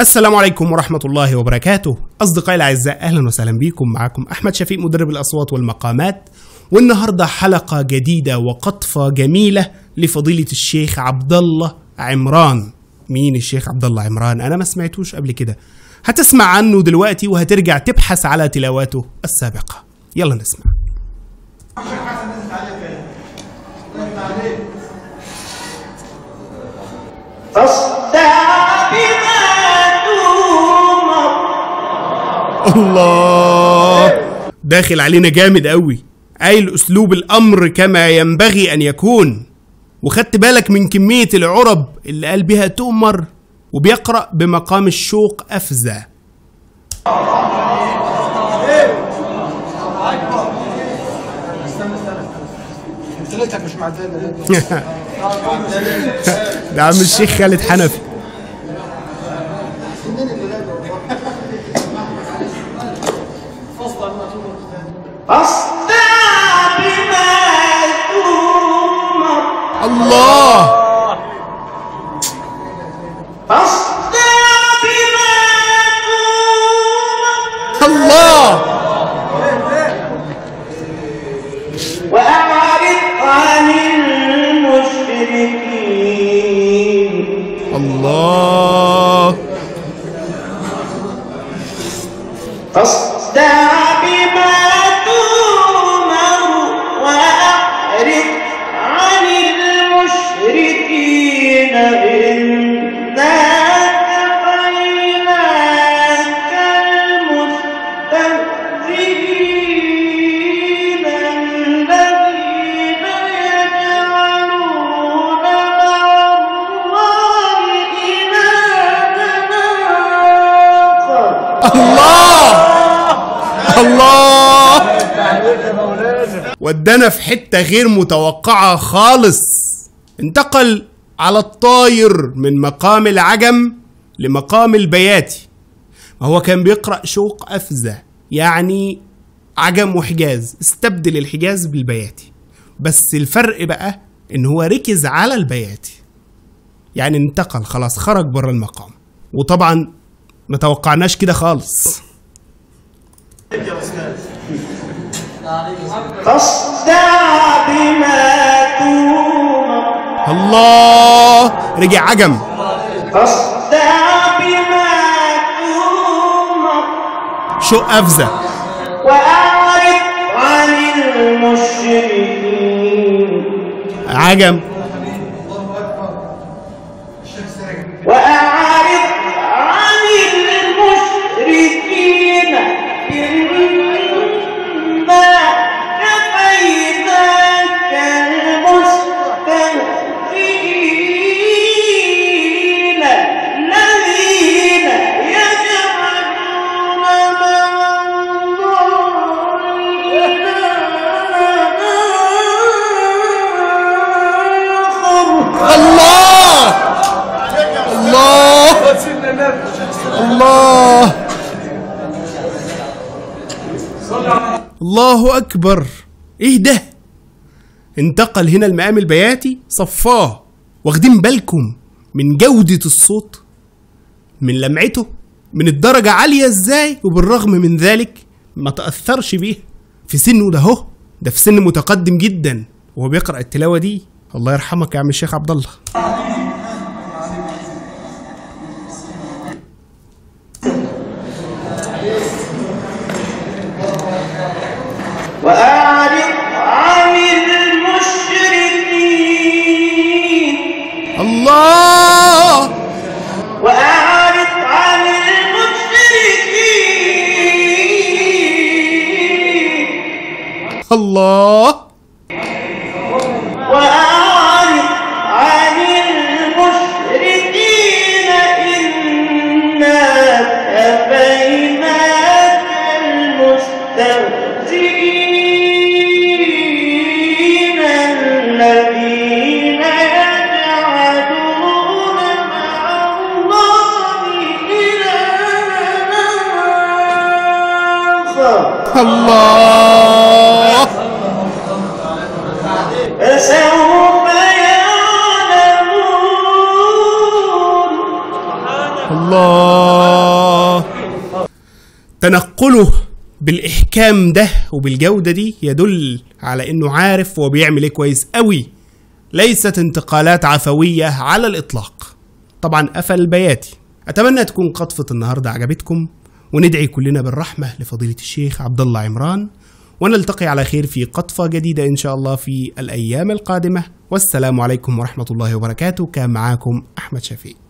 السلام عليكم ورحمة الله وبركاته. أصدقائي الأعزاء أهلا وسهلا بكم. معكم أحمد شفيق مدرب الأصوات والمقامات. والنهاردة حلقة جديدة وقطفة جميلة لفضيلة الشيخ عبد الله عمران. مين الشيخ عبد الله عمران؟ أنا ما سمعتوش قبل كده. هتسمع عنه دلوقتي وهترجع تبحث على تلاواته السابقة. يلا نسمع. فاصدع الله. داخل علينا جامد قوي قايل أسلوب الأمر كما ينبغي أن يكون. وخدت بالك من كمية العرب اللي قال بها تؤمر وبيقرأ بمقام الشوق أفزع. ده عم الشيخ خالد حنفي. فاصدع بما تؤمر الله. فاصدع بما تؤمر الله. وأعرض عن المشركين. الله. الله ودانا في حتة غير متوقعة خالص. انتقل على الطاير من مقام العجم لمقام البياتي. ما هو كان بيقرأ شوق أفزة يعني عجم وحجاز استبدل الحجاز بالبياتي. بس الفرق بقى إن هو ركز على البياتي. يعني انتقل خلاص خرج بره المقام. وطبعا ما توقعناش كده خالص. الله! رجع عجم. شو أفزة المشركين عجم الله أكبر. إيه ده؟ انتقل هنا المقام البياتي. صفاه. واخدين بالكم من جودة الصوت من لمعته من الدرجة عالية إزاي؟ وبالرغم من ذلك ما تأثرش بيه. في سنه ده هو ده في سن متقدم جدا. وهو بيقرأ التلاوة دي. الله يرحمك يا عم الشيخ عبد الله وأعرض عن المشركين الله. وأعرض عن المشركين. الله. وأعرض الله. فسوف يعلمون الله. تنقله بالإحكام ده وبالجودة دي يدل على إنه عارف هو بيعمل إيه كويس قوي ليست انتقالات عفوية على الإطلاق. طبعا قفل البياتي أتمنى تكون قطفة النهاردة عجبتكم. وندعي كلنا بالرحمة لفضيلة الشيخ عبد الله عمران ونلتقي على خير في قطفة جديدة إن شاء الله في الأيام القادمة. والسلام عليكم ورحمة الله وبركاته. كان معاكم أحمد شفيق.